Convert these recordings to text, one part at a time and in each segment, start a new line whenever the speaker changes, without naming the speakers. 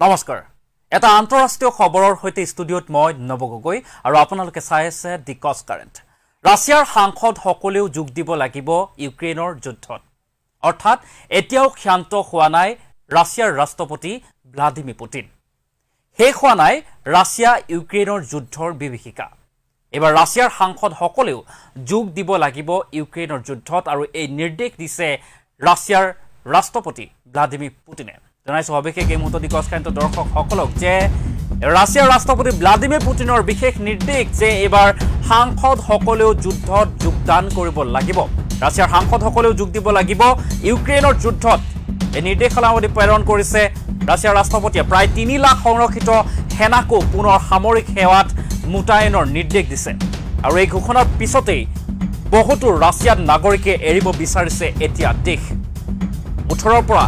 নমস্কাৰ। এটা আন্তঃৰাষ্ট্ৰীয় খবৰৰ সৈতে ষ্টুডিঅ'ত মই নৱ গগৈ আৰু আপোনালোকে চাই আছে দি কছ কাৰেণ্ট। ৰাছিয়াৰ সাংসদসকলেও যোগ দিব লাগিব ইউক্ৰেইনৰ যুদ্ধত। অৰ্থাৎ এতিয়াও ক্ষান্ত হোৱা নাই ৰাছিয়াৰ ৰাষ্ট্ৰপতি ভ্লাডিমিৰ পুটিন। শেষ হোৱা নাই ৰাছিয়া ইউক্ৰেইনৰ যুদ্ধৰ বিভীষিকা। এইবাৰ ৰাছিয়াৰ সাংসদসকলেও যোগ দিব লাগিব ইউক্ৰেইনৰ যুদ্ধত আৰু এই নিৰ্দেশ দিছে ৰাছিয়াৰ ৰাষ্ট্ৰপতি ভ্লাডিমিৰ পুটিনে। জনাইছোঁ সবিশেষ এই মুহূৰ্তত দিগজ কান্ত দৰ্শকসকলক যে ৰাছিয়াৰ ৰাষ্ট্ৰপতি ভ্লাডিমিৰ পুটিনৰ বিশেষ নিৰ্দেশ যে এইবাৰ সাংসদসকলেও যুদ্ধত যোগদান কৰিব লাগিব। ৰাছিয়াৰ সাংসদসকলেও যোগ দিব লাগিব। ইউক্ৰেইনৰ যুদ্ধত এই নিৰ্দেশনাৱলী প্ৰেৰণ কৰিছে ৰাছিয়াৰ ৰাষ্ট্ৰপতিয়ে। প্ৰায় তিনি লাখ সংৰক্ষিত সেনাকো পুনৰ সামৰিক সেৱাত মোতায়েনৰ নিৰ্দেশ দিছে। আৰু এই ঘোষণাৰ পিছতেই বহুতো ৰাছিয়ান নাগৰিকে এৰিব বিচাৰিছে এতিয়া দেশ। পৰা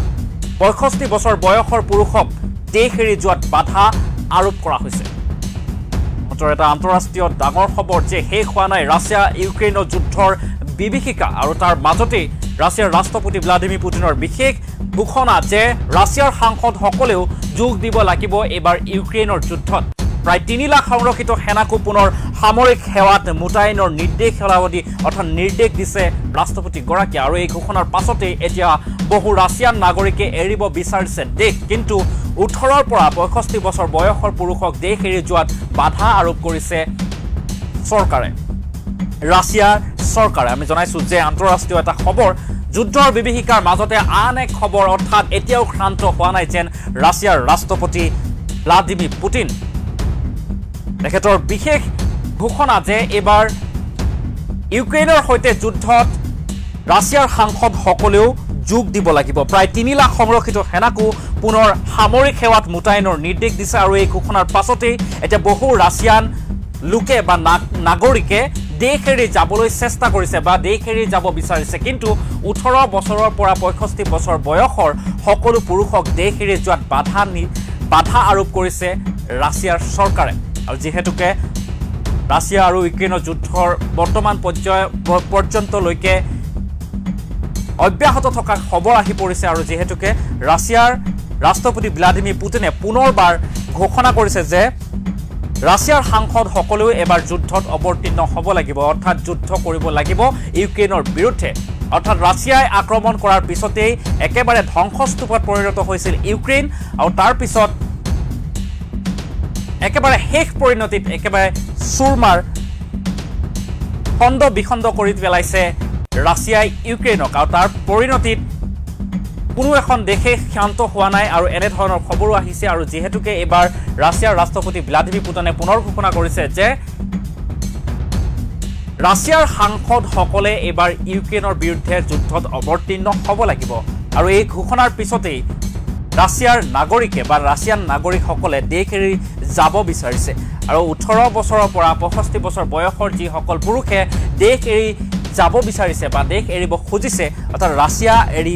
পঁয়ষষ্ঠি বছৰ বয়সৰ পুৰুষক দেশ এৰি যোৱাত বাধা আৰোপ কৰা হৈছে। মাত্ৰ এটা আন্তঃৰাষ্ট্ৰীয় ডাঙৰ খবৰ যে শেষ হোৱা নাই ৰাছিয়া ইউক্ৰেইনৰ যুদ্ধৰ বিভীষিকা আৰু তাৰ মাজতেই ৰাছিয়াৰ ৰাষ্ট্ৰপতি ভ্লাডিমিৰ পুটিনৰ বিশেষ ঘোষণা যে ৰাছিয়াৰ সাংসদসকলেও যোগ দিব লাগিব এইবাৰ ইউক্ৰেইনৰ যুদ্ধত। প্ৰায় তিনি লাখ সংৰক্ষিত সেনাকো পুনৰ সামৰিক সেৱাত মোতায়েনৰ নিৰ্দেশনাৱলী অৰ্থাৎ নিৰ্দেশ দিছে ৰাষ্ট্ৰপতিগৰাকীয়ে। আৰু এই ঘোষণাৰ পাছতেই এতিয়া বহু ৰাছিয়ান নাগৰিকে এৰিব বিচাৰিছে দেশ। কিন্তু ওঠৰৰ পৰা পঁয়ষষ্ঠি বছৰ বয়সৰ পুৰুষক দেশ এৰি যোৱাত বাধা আৰোপ কৰিছে চৰকাৰে। ৰাছিয়াৰ চৰকাৰে। আমি জনাইছোঁ যে আন্তঃৰাষ্ট্ৰীয় এটা খবৰ যুদ্ধৰ বিভীষিকাৰ মাজতে আন এক খবৰ অৰ্থাৎ এতিয়াও ক্ষান্ত হোৱা নাই যেন ৰাছিয়াৰ ৰাষ্ট্ৰপতি ভ্লাডিমিৰ পুটিন। তেখেতৰ বিশেষ ঘোষণা যে এইবাৰ ইউক্ৰেইনৰ সৈতে যুদ্ধত ৰাছিয়াৰ সাংসদসকলেও যোগ দিব লাগিব। প্ৰায় তিনি লাখ সংৰক্ষিত সেনাকো পুনৰ সামৰিক সেৱাত মোতায়েনৰ নিৰ্দেশ দিছে আৰু এই ঘোষণাৰ পাছতেই এতিয়া বহু ৰাছিয়ান লোকে বা নাগৰিকে দেশ এৰি যাবলৈ চেষ্টা কৰিছে বা দেশ এৰি যাব বিচাৰিছে। কিন্তু ওঠৰ বছৰৰ পৰা পঁয়ষষ্ঠি বছৰ বয়সৰ সকলো পুৰুষক দেশ এৰি যোৱাত বাধা বাধা আৰোপ কৰিছে ৰাছিয়াৰ চৰকাৰে। আৰু যিহেতুকে ৰাছিয়া আৰু ইউক্ৰেইনৰ যুদ্ধৰ বৰ্তমান পৰ্যায় পৰ্যন্তলৈকে অব্যাহত থকা খবৰ আহি পৰিছে আৰু যিহেতুকে ৰাছিয়াৰ ৰাষ্ট্ৰপতি ভ্লাডিমিৰ পুটিনে পুনৰবাৰ ঘোষণা কৰিছে যে ৰাছিয়াৰ সাংসদসকলেও এবাৰ যুদ্ধত অৱতীৰ্ণ হ'ব লাগিব অৰ্থাৎ যুদ্ধ কৰিব লাগিব ইউক্ৰেইনৰ বিৰুদ্ধে। অৰ্থাৎ ৰাছিয়াই আক্ৰমণ কৰাৰ পিছতেই একেবাৰে ধ্বংসস্তূপত পৰিণত হৈছিল ইউক্ৰেইন আৰু তাৰ পিছত একেবাৰে শেষ পৰিণতিত একেবাৰে চুৰমাৰ খণ্ড বিখণ্ড কৰি পেলাইছে ৰাছিয়াই ইউক্ৰেইনক। আৰু তাৰ পৰিণতিত কোনো এখন দেশে শান্ত হোৱা নাই আৰু এনেধৰণৰ খবৰো আহিছে। আৰু যিহেতুকে এইবাৰ ৰাছিয়াৰ ৰাষ্ট্ৰপতি ভ্লাডিমিৰ পুটনে পুনৰ ঘোষণা কৰিছে যে ৰাছিয়াৰ সাংসদসকলে এইবাৰ ইউক্ৰেইনৰ বিৰুদ্ধে যুদ্ধত অৱতীৰ্ণ হ'ব লাগিব। আৰু এই ঘোষণাৰ পিছতেই ৰাছিয়াৰ নাগৰিকে বা ৰাছিয়ান নাগৰিকসকলে দেশ এৰি যাব বিচাৰিছে। আৰু ওঠৰ বছৰৰ পৰা পঁয়ষষ্ঠি বছৰ বয়সৰ যিসকল পুৰুষে দেশ এৰি যাব বিচাৰিছে বা দেশ এৰিব খুজিছে অৰ্থাৎ ৰাছিয়া এৰি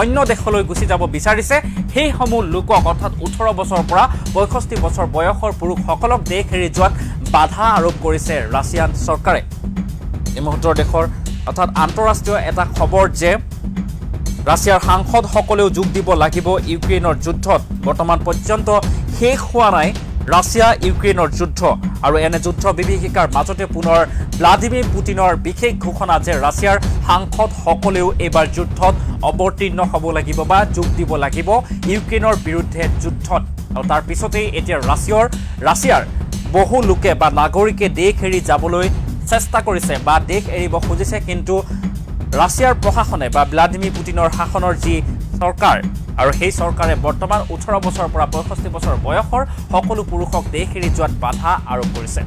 অন্য দেশলৈ গুচি যাব বিচাৰিছে সেইসমূহ লোকক অৰ্থাৎ ওঠৰ বছৰৰ পৰা পঁয়ষষ্ঠি বছৰ বয়সৰ পুৰুষসকলক দেশ এৰি যোৱাত বাধা আৰোপ কৰিছে ৰাছিয়ান চৰকাৰে। এই মুহূৰ্তৰ দেশৰ অৰ্থাৎ আন্তঃৰাষ্ট্ৰীয় এটা খবৰ যে ৰাছিয়াৰ সাংসদসকলেও যোগ দিব লাগিব ইউক্ৰেইনৰ যুদ্ধত। বৰ্তমান পৰ্যন্ত শেষ হোৱা নাই ৰাছিয়া ইউক্ৰেইনৰ যুদ্ধ। আৰু এনে যুদ্ধ বিভীষিকাৰ মাজতে পুনৰ ভ্লাডিমিৰ পুটিনৰ বিশেষ ঘোষণা যে ৰাছিয়াৰ সাংসদসকলেও এইবাৰ যুদ্ধত অৱতীৰ্ণ হ'ব লাগিব বা যোগ দিব লাগিব ইউক্ৰেইনৰ বিৰুদ্ধে যুদ্ধত। আৰু তাৰ পিছতেই এতিয়া ৰাছিয়াৰ ৰাছিয়াৰ বহু লোকে বা নাগৰিকে দেশ এৰি যাবলৈ চেষ্টা কৰিছে বা দেশ এৰিব খুজিছে। কিন্তু ৰাছিয়াৰ প্ৰশাসনে বা ভ্লাডিমিৰ পুটিনৰ শাসনৰ যি চৰকাৰ আৰু সেই চৰকাৰে বৰ্তমান ওঠৰ বছৰৰ পৰা পঁয়ষষ্ঠি বছৰ বয়সৰ সকলো পুৰুষক দেশ এৰি যোৱাত বাধা আৰোপ কৰিছে।